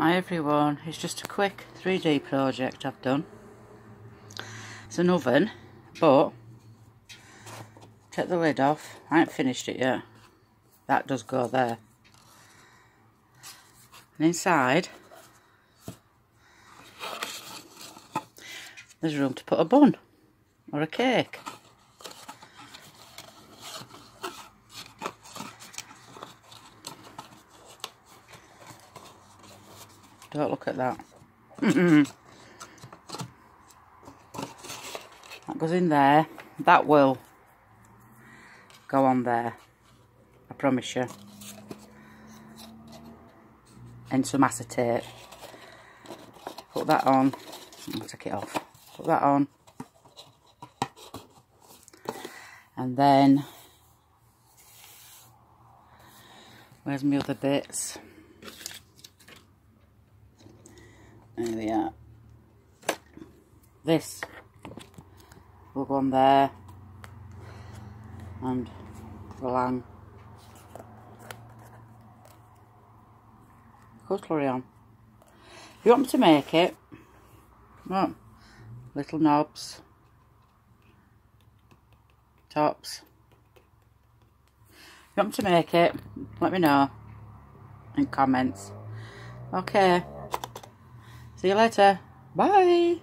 Hi everyone, it's just a quick 3D project I've done. It's an oven, but take the lid off. I haven't finished it yet. That does go there. And inside, there's room to put a bun or a cake. Don't look at that. that goes in there. That will go on there. I promise you. And some acetate. Put that on. I'll take it off. Put that on. And then, where's my other bits? There we are. This will go on there and along. Cutlery on. If you want me to make it, well, little knobs, tops. If you want me to make it, let me know in comments. Okay. See you later. Bye.